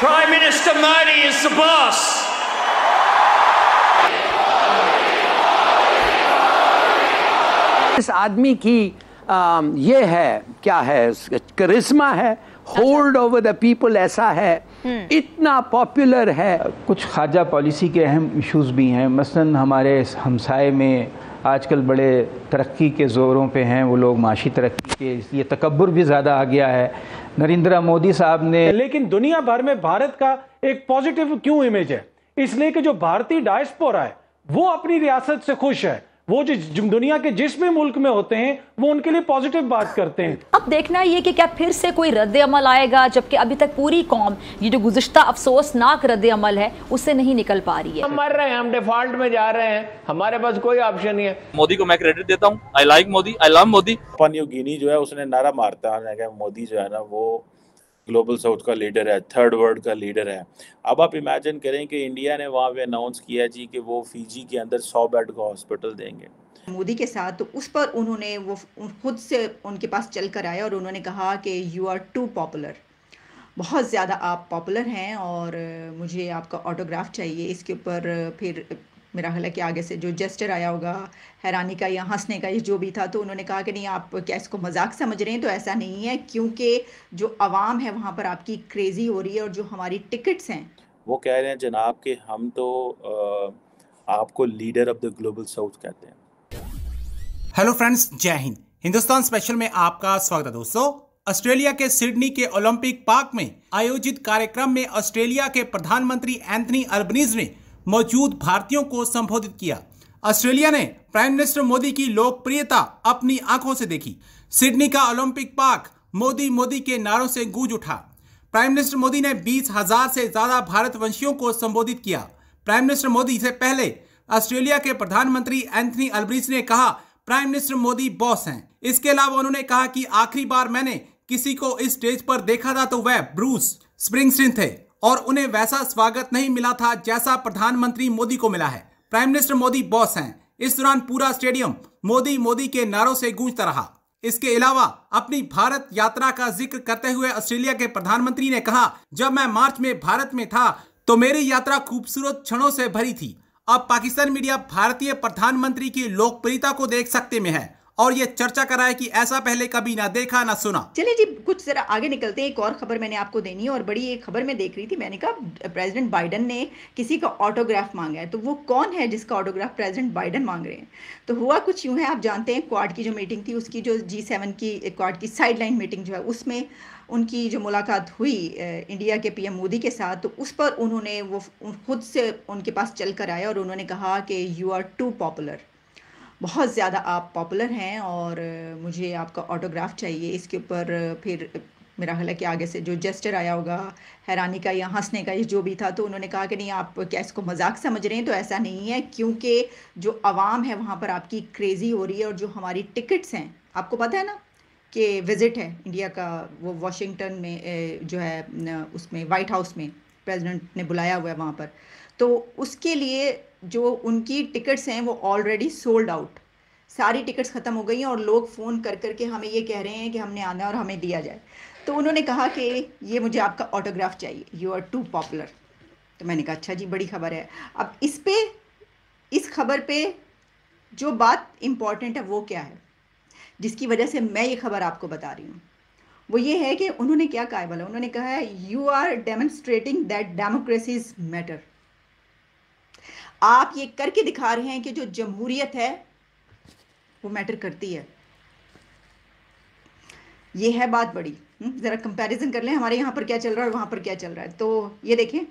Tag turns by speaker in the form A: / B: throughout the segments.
A: Prime Minister Modi is the boss.
B: इस आदमी की आ, ये है क्या है करिश्मा है होल्ड ओवर द पीपल ऐसा है इतना पॉपुलर है।
C: कुछ खाजा पॉलिसी के अहम इश्यूज़ भी हैं। मसलन हमारे हमसाए में आजकल बड़े तरक्की के ज़ोरों पे हैं वो लोग माशी तरक्की के। इसलिए तकबर भी ज़्यादा आ गया है। नरेंद्र मोदी साहब ने
D: लेकिन दुनिया भर में भारत का एक पॉजिटिव क्यों इमेज है? इसलिए कि जो भारतीय डायस्पोरा है, वो अपनी रियासत से खुश है। वो जो दुनिया के जिस भी मुल्क में होते हैं वो उनके लिए पॉजिटिव बात करते हैं।
E: अब देखना ये कि क्या फिर से कोई रद्द अमल आएगा जबकि अभी तक पूरी कौम ये जो गुजश्ता अफसोसनाक रद्द अमल है उससे नहीं निकल पा रही है।
F: हम मर रहे हैं हम डिफ़ॉल्ट में जा रहे हैं हमारे पास कोई ऑप्शन नहीं है।
G: मोदी को मैं क्रेडिट देता हूँ। I like Modi I love Modi.
H: Guinea जो है उसने नारा मारता है मोदी जो है ना वो ग्लोबल साउथ का लीडर है, थर्ड वर्ल्ड का लीडर है। अब आप इमेजिन करें कि इंडिया ने वहाँ पे अनाउंस किया जी कि वो फीजी के अंदर सौ बेड का हॉस्पिटल देंगे।
I: मोदी के साथ तो उस पर उन्होंने वो खुद से उनके पास चल कर आया और उन्होंने कहा कि यू आर टू पॉपुलर बहुत ज़्यादा आप पॉपुलर हैं और मुझे आपका ऑटोग्राफ चाहिए। इसके ऊपर फिर मेरा ख्याल है कि आगे से जो जेस्टर आया होगा हैरानी का या हंसने का ये जो भी था तो उन्होंने कहा कि नहीं आप क्या इसको मज़ाक समझ रहे हैं? तो ऐसा नहीं है क्योंकि जो आवाम है वहाँ पर आपकी क्रेज़ी हो रही है और जो हमारी टिकट्स हैं।
H: वो कह रहे हैं जनाब कि हम तो आ, आपको leader of the global south कहते हैं।
J: हेलो फ्रेंड्स जय हिंद। हिंदुस्तान स्पेशल में आपका स्वागत है दोस्तों। ऑस्ट्रेलिया के सिडनी के ओलंपिक पार्क में आयोजित कार्यक्रम में ऑस्ट्रेलिया के प्रधानमंत्री एंथनी अल्बनीज ने मौजूद भारतीयों को संबोधित किया। ऑस्ट्रेलिया ने प्राइम मिनिस्टर मोदी की लोकप्रियता अपनी आँखों से देखी। सिडनी का ओलंपिक पार्क मोदी मोदी के नारों से गूंज उठा। प्राइम मिनिस्टर मोदी ने बीस हज़ार से ज़्यादा भारतवंशियों को संबोधित किया। प्राइम मिनिस्टर मोदी से पहले ऑस्ट्रेलिया के प्रधानमंत्री एंथनी अल्ब्रिज ने कहा, प्राइम मिनिस्टर मोदी बॉस हैं। इसके अलावा उन्होंने कहा कि आखिरी बार मैंने किसी को इस स्टेज पर देखा था तो वह ब्रूस स्प्रिंगस्टीन थे। और उन्हें वैसा स्वागत नहीं मिला था जैसा प्रधानमंत्री मोदी को मिला है। प्राइम मिनिस्टर मोदी बॉस हैं। इस दौरान पूरा स्टेडियम मोदी मोदी के नारों से गूंजता रहा। इसके अलावा अपनी भारत यात्रा का ज़िक्र करते हुए ऑस्ट्रेलिया के प्रधानमंत्री ने कहा, जब मैं मार्च में भारत में था तो मेरी यात्रा खूबसूरत क्षणों से भरी थी। अब पाकिस्तान मीडिया भारतीय प्रधानमंत्री की लोकप्रियता को देख सकते में है। और ये चर्चा कर रहा है कि ऐसा पहले कभी ना देखा, ना सुना।
I: चलिए जी, कुछ जरा आगे निकलते हैं। एक और खबर मैंने आपको देनी है और बड़ी एक खबर मैं देख रही थी। मैंने कहा, प्रेसिडेंट बाइडन ने किसी का ऑटोग्राफ मांगा है। तो वो कौन है जिसका ऑटोग्राफ प्रेसिडेंट बाइडन मांग रहे हैं? तो हुआ कुछ यूँ है, आप जानते हैं, क्वाड की जो मीटिंग थी, उसकी जो जी सेवन की, क्वाड की साइडलाइन मीटिंग जो है, उसमें उनकी जो मुलाकात हुई इंडिया के पीएम मोदी के साथ। तो उस पर उन्होंने वो खुद से उनके पास चल कर आया और उन्होंने कहा कि यू आर टू पॉपुलर बहुत ज़्यादा आप पॉपुलर हैं और मुझे आपका ऑटोग्राफ चाहिए। इसके ऊपर फिर मेरा ख्याल है कि आगे से जो जेस्टर आया होगा, हैरानी का या हंसने का ये जो भी था तो उन्होंने कहा कि नहीं, आप क्या इसको मज़ाक समझ रहे हैं? तो ऐसा नहीं है, क्योंकि जो आवाम है वहाँ पर आपकी क्रेज़ी हो रही है और जो हमारी टिकट्स हैं, आपको पता है ना कि विज़िट है इंडिया का, वो वाशिंगटन में जो है उसमें वाइट हाउस में प्रेसिडेंट ने बुलाया हुआ है वहाँ पर। तो उसके लिए जो उनकी टिकट्स हैं वो ऑलरेडी सोल्ड आउट सारी टिकट्स ख़त्म हो गई हैं और लोग फ़ोन कर कर के हमें ये कह रहे हैं कि हमने आना और हमें दिया जाए। तो उन्होंने कहा कि ये मुझे आपका ऑटोग्राफ चाहिए। यू आर टू पॉपुलर तो मैंने कहा अच्छा जी, बड़ी खबर है। अब इस पे, इस खबर पे जो बात इंपॉर्टेंट है वो क्या है? जिसकी वजह से मैं ये खबर आपको बता रही हूँ। वो ये है कि उन्होंने क्या कहा बोला, उन्होंने कहा है you are demonstrating that democracies matter आप ये करके दिखा रहे हैं कि जो जमहूरियत है वो मैटर करती है। ये है बात बड़ी। हम्म, ज़रा कंपैरिजन कर लें हमारे यहाँ पर क्या चल रहा है और वहाँ पर क्या चल रहा है। तो ये देखें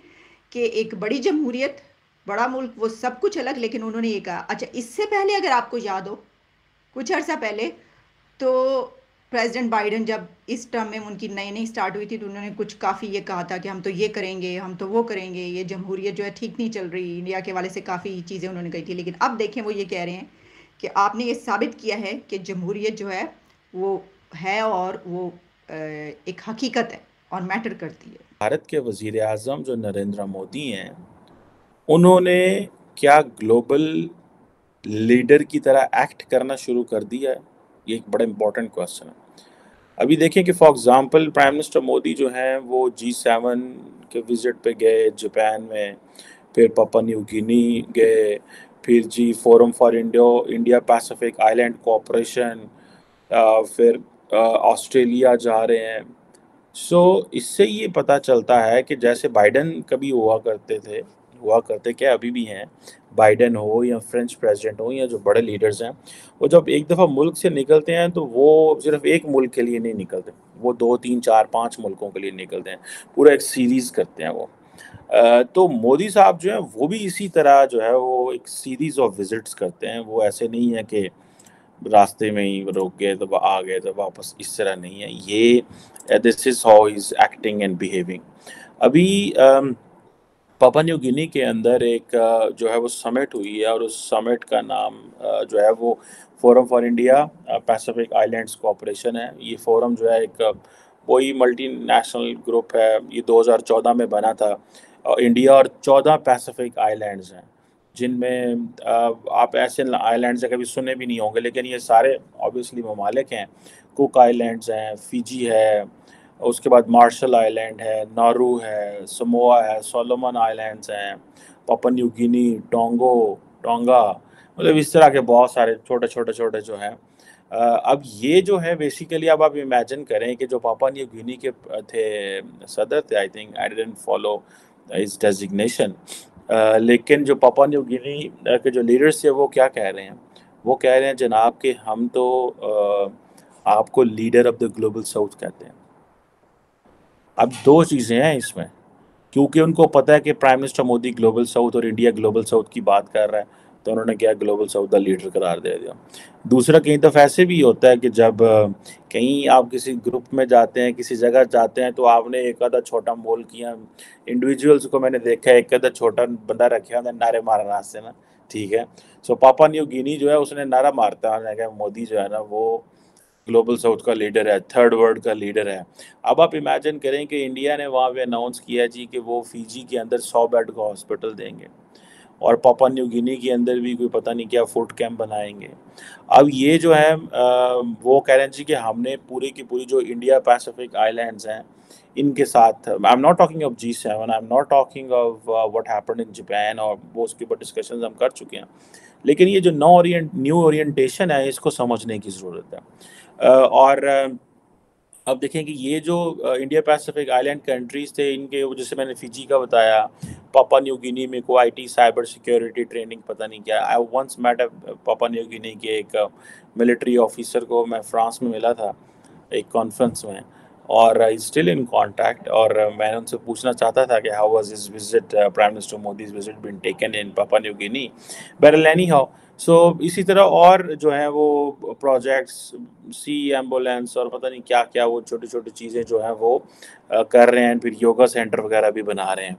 I: कि एक बड़ी जमहूरियत बड़ा मुल्क वो सब कुछ अलग लेकिन उन्होंने ये कहा। अच्छा इससे पहले अगर आपको याद हो कुछ अर्सा पहले तो प्रेसिडेंट बाइडन जब इस टर्म में उनकी नई नई स्टार्ट हुई थी तो उन्होंने कुछ काफ़ी ये कहा था कि हम तो ये करेंगे, हम तो वो करेंगे, ये जमहूरियत जो है ठीक नहीं चल रही, इंडिया के वाले से काफ़ी चीज़ें उन्होंने कही थी। लेकिन अब देखें वो ये कह रहे हैं कि आपने ये साबित किया है कि जमहूरियत जो है, वो है और वो एक हकीकत है और मैटर करती है।
H: भारत के वज़ीर अजम जो नरेंद्र मोदी हैं, उन्होंने क्या ग्लोबल लीडर की तरह एक्ट करना शुरू कर दिया है? ये एक बड़ा इंपॉर्टेंट क्वेश्चन है। अभी देखें कि for example prime minister Modi जो हैं वो जी सेवन के विज़िट पे गए जापान में फिर पापा न्यू गिनी गए फिर जी forum for Indo India Pacific island cooperation फिर ऑस्ट्रेलिया जा रहे हैं। सो so, इससे ये पता चलता है कि जैसे बाइडन कभी हुआ करते थे हुआ करते क्या अभी भी हैं? बाइडन हो या फ्रेंच प्रेसिडेंट हो या जो बड़े लीडर्स हैं, वो जब एक दफ़ा मुल्क से निकलते हैं तो वो सिर्फ़ एक मुल्क के लिए नहीं निकलते। वो दो, तीन, चार, पाँच मुल्कों के लिए निकलते हैं। पूरा एक सीरीज़ करते हैं वो। तो मोदी साहब जो हैं, वो भी इसी तरह जो है वो एक सीरीज़ ऑफ़ विजिट्स करते हैं। वो ऐसे नहीं है कि रास्ते में ही रोक गए तो आ गए तो वापस इस तरह नहीं है। ये this is how is acting and behaving अभी पापा न्यू गिनी के अंदर एक जो है वो समिट हुई है और उस समिट का नाम जो है वो forum for India Pacific islands cooperation है। ये फोरम जो है एक वही मल्टी नेशनल ग्रुप है। ये 2014 में बना था। इंडिया और 14 पैसिफिक आइलैंड्स हैं, जिनमें आप ऐसे आइलैंड्स कभी सुने भी नहीं होंगे, लेकिन ये सारे ऑब्वियसली ममालिक हैं। कुक आइलैंड्स हैं फिजी है उसके बाद मार्शल आइलैंड है, नारू है, समोआ है, सोलोमन आइलैंड्स हैं पपन न्यू गिनी, टोंगो, टोंगा मतलब इस तरह के बहुत सारे छोटे छोटे छोटे जो हैं। अब ये जो है बेसिकली अब आप इमेजिन करें कि जो पापा न्यू गिनी के थे सदर थे I think I don't follow his designation लेकिन जो पापा न्यू गिनी के जो लीडर्स थे, वो क्या कह रहे हैं? वो कह रहे हैं, जनाब, कि हम तो आपको leader of the global south कहते हैं। अब दो चीज़ें हैं इसमें, क्योंकि उनको पता है कि prime minister Modi global south और इंडिया ग्लोबल साउथ की बात कर रहा है तो उन्होंने क्या ग्लोबल साउथ का लीडर करार दे दिया। दूसरा कहीं दफ़ा ऐसे भी होता है कि जब कहीं आप किसी ग्रुप में जाते हैं, किसी जगह जाते हैं तो आपने एक आधा छोटा मोल किया इंडिविजुअल्स को मैंने देखा है, एक आधा छोटा बंदा रखे होता नारे मारना रास्ते ना, ठीक है? सो पापा न्यू गिनी जो है, उसने नारा मारता है मोदी जो है ना, वो ग्लोबल साउथ का लीडर है थर्ड वर्ल्ड का लीडर है। अब आप इमेजिन करें कि इंडिया ने वहाँ पे अनाउंस किया जी कि वो फीजी के अंदर सौ बेड का हॉस्पिटल देंगे और पापा न्यू गिनी के अंदर भी कोई पता नहीं क्या फ़ूड कैंप बनाएँगे। अब ये जो है वो कह रहे हैं जी कि हमने पूरी की पूरी जो इंडिया पैसिफिक आइलैंड्स हैं इनके साथ I am not talking of G seven I am not talking of what happened in Japan और वो उसके ऊपर डिस्कशन हम कर चुके हैं। लेकिन ये जो नो ओरिएंट न्यू ओरिएंटेशन है इसको समझने की ज़रूरत है। Uh, और अब देखें कि ये जो इंडिया पैसिफिक आइलैंड कंट्रीज़ थे इनके जैसे मैंने फिजी का बताया पापा न्यू गिनी में को आईटी साइबर सिक्योरिटी ट्रेनिंग पता नहीं क्या। I once met Papua New Guinea के एक मिलिट्री ऑफिसर को मैं फ्रांस में मिला था एक कॉन्फ्रेंस में। और स्टिल इन कॉन्टैक्ट और मैंने उनसे पूछना चाहता था कि how was is visit prime minister Modi's visit been taken in Papua New Guinea बहरल anyhow so इसी तरह और जो है वो प्रोजेक्ट्स सी एंबुलेंस और पता नहीं क्या क्या वो छोटी छोटी चीज़ें जो हैं वो कर रहे हैं, फिर योगा सेंटर वगैरह भी बना रहे हैं।